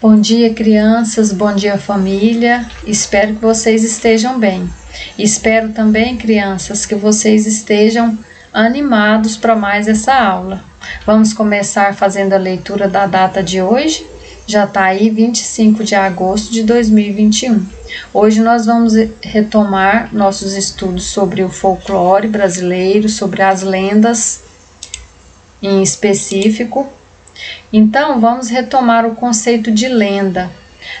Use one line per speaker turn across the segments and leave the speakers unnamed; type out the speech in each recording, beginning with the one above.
Bom dia, crianças, bom dia, família. Espero que vocês estejam bem. Espero também, crianças, que vocês estejam animados para mais essa aula. Vamos começar fazendo a leitura da data de hoje. Já está aí 25 de agosto de 2021. Hoje nós vamos retomar nossos estudos sobre o folclore brasileiro, sobre as lendas em específico então, vamos retomar o conceito de lenda.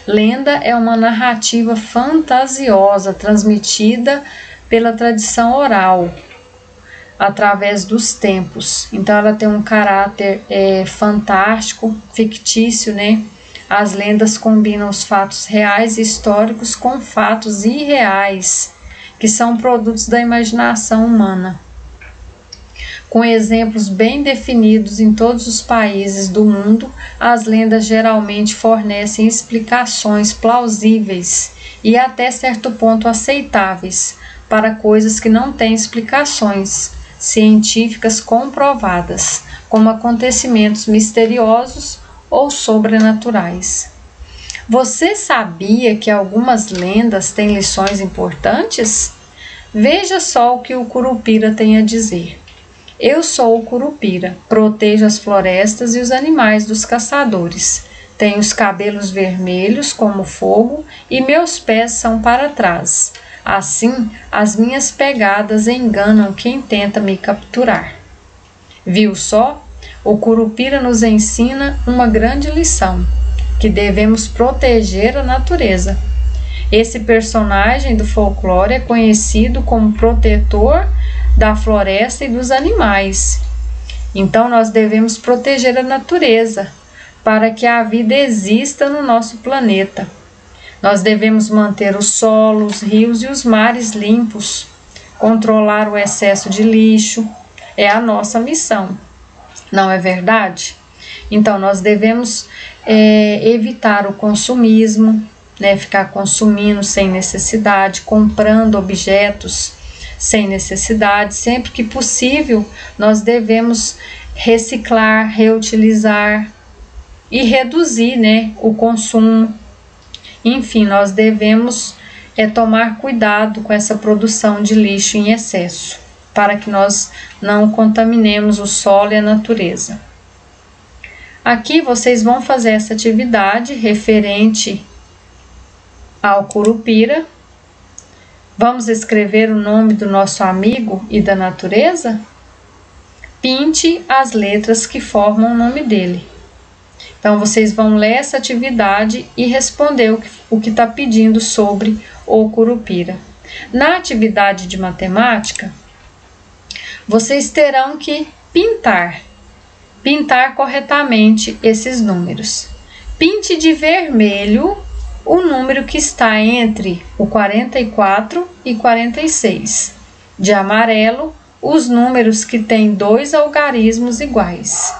Lenda é uma narrativa fantasiosa transmitida pela tradição oral através dos tempos. Então, ela tem um caráter é, fantástico, fictício, né? As lendas combinam os fatos reais e históricos com fatos irreais, que são produtos da imaginação humana com exemplos bem definidos em todos os países do mundo, as lendas geralmente fornecem explicações plausíveis e até certo ponto aceitáveis para coisas que não têm explicações científicas comprovadas, como acontecimentos misteriosos ou sobrenaturais. Você sabia que algumas lendas têm lições importantes? Veja só o que o Curupira tem a dizer. Eu sou o curupira, protejo as florestas e os animais dos caçadores. Tenho os cabelos vermelhos como fogo e meus pés são para trás. Assim, as minhas pegadas enganam quem tenta me capturar. Viu só? O curupira nos ensina uma grande lição: que devemos proteger a natureza. Esse personagem do folclore é conhecido como protetor da floresta e dos animais. Então, nós devemos proteger a natureza para que a vida exista no nosso planeta. Nós devemos manter o solo, os rios e os mares limpos, controlar o excesso de lixo, é a nossa missão, não é verdade? Então, nós devemos é, evitar o consumismo, né, ficar consumindo sem necessidade, comprando objetos sem necessidade. Sempre que possível, nós devemos reciclar, reutilizar e reduzir né, o consumo. Enfim, nós devemos é, tomar cuidado com essa produção de lixo em excesso, para que nós não contaminemos o solo e a natureza. Aqui vocês vão fazer essa atividade referente ao curupira, Vamos escrever o nome do nosso amigo e da natureza? Pinte as letras que formam o nome dele. Então, vocês vão ler essa atividade e responder o que está pedindo sobre o curupira. Na atividade de matemática, vocês terão que pintar, pintar corretamente esses números. Pinte de vermelho o número que está entre o 44 e 46. De amarelo, os números que têm dois algarismos iguais.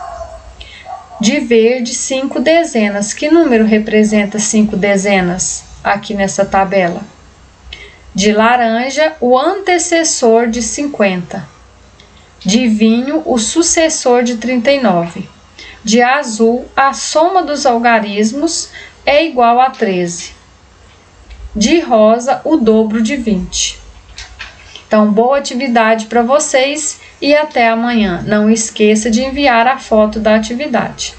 De verde, cinco dezenas. Que número representa cinco dezenas aqui nessa tabela? De laranja, o antecessor de 50. De vinho, o sucessor de 39. De azul, a soma dos algarismos é igual a 13. De rosa, o dobro de 20. Então, boa atividade para vocês e até amanhã. Não esqueça de enviar a foto da atividade.